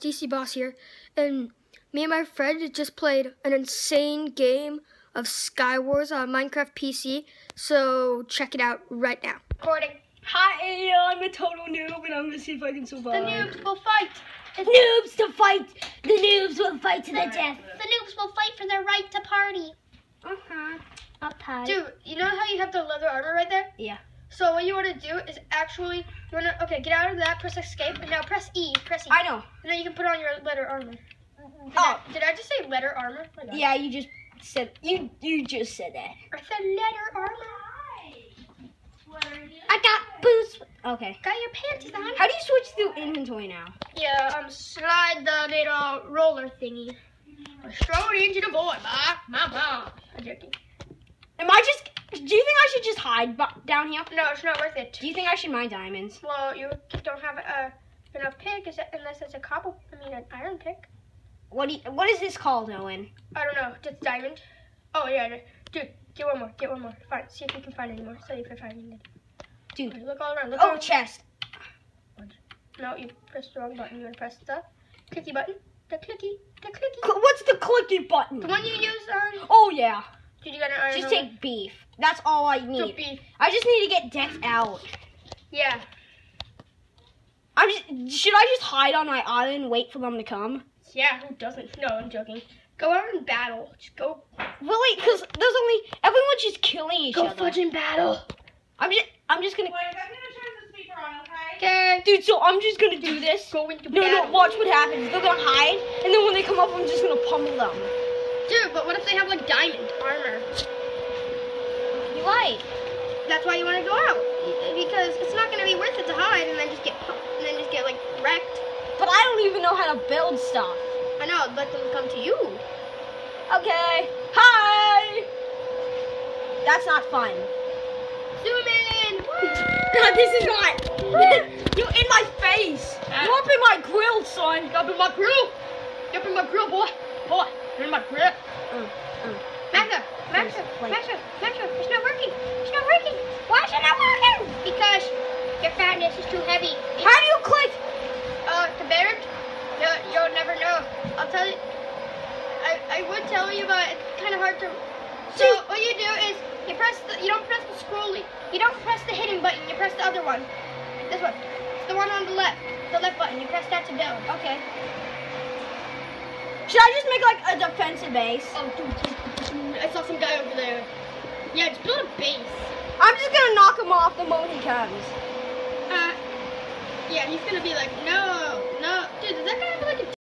DC Boss here, and me and my friend just played an insane game of Skywars on Minecraft PC, so check it out right now. Recording. Hi, I'm a total noob, and I'm gonna see if I can survive. The noobs will fight. The, Noobs to fight! The noobs will fight to the death. the noobs will fight for their right to party. Uh-huh. Up high. Dude, you know how you have the leather armor right there? Yeah. So what you want to do is actually, you want to, okay, get out of that, press escape, and now press E, press E. I know. And then you can put on your letter armor. Did, Oh. I, did I just say leather armor? My Yeah, you just said you you just said that. I said leather armor. I got boots. Okay. Got your panties on. How do you switch through inventory now? Yeah, um, slide the little roller thingy. Strode into the boy, ma. Mama. I'm joking. Am I just? Do you think I should just hide down here? No, it's not worth it. Do you think I should mine diamonds? Well, you don't have uh, enough pick unless it's a cobble. I mean, an iron pick. What do you, What is this called, Owen? I don't know. Just diamond. Oh yeah, dude. Get one more. Get one more. Fine. See if you can find any more. See if you find any. Dude. Look all around. Look Oh, around. chest. No, you pressed the wrong button. You want to press the clicky button. The clicky. The clicky. What's the clicky button? The one you use on. Oh yeah. Did you get an iron? Just helmet? take beef. That's all I So need. beef. I just need to get Dex out. Yeah. I'm just, should I just hide on my island and wait for them to come? Yeah. Who doesn't? No, I'm joking. Go out and battle. Just go. Really? Because there's only everyone's just killing each Go other. fudge and battle. I'm just I'm just gonna Wait, I'm gonna turn the speaker on, Okay. Okay. Dude. So I'm just gonna do this. Go into No, battle. no. Watch what happens. They're gonna hide, and then when they come up, I'm just gonna pummel them. Dude, but what if they have like diamond armor? You right? That's why you want to go out because it's not gonna be worth it to hide and then just get and then just get like wrecked. But I don't even know how to build stuff. I know. Let them come to you. Okay. Hi. That's not fun. Zoom in. God, this is not. You're in my face. You're up in my grill, son. You Up in my grill. You up in my grill, boy. Boy, in my grill. Mm, mm. Wait. Master, Master, it's not working. It's not working. Why is it not working? Because your fatness is too heavy. How do you click? Uh, to bear it, you, you'll never know. I'll tell you. I, I would tell you, but it's kind of hard to. So what you do is you press the you don't press the scrolling. You don't press the hidden button. You press the other one. This one. It's the one on the left. The left button. You press that to build. Okay. Should I just make like a defensive base? Oh, dude, I saw some guy over there. Yeah, just build a base. I'm just gonna knock him off the moment he comes. Uh, yeah, he's gonna be like, no, no, dude. Does that guy have like a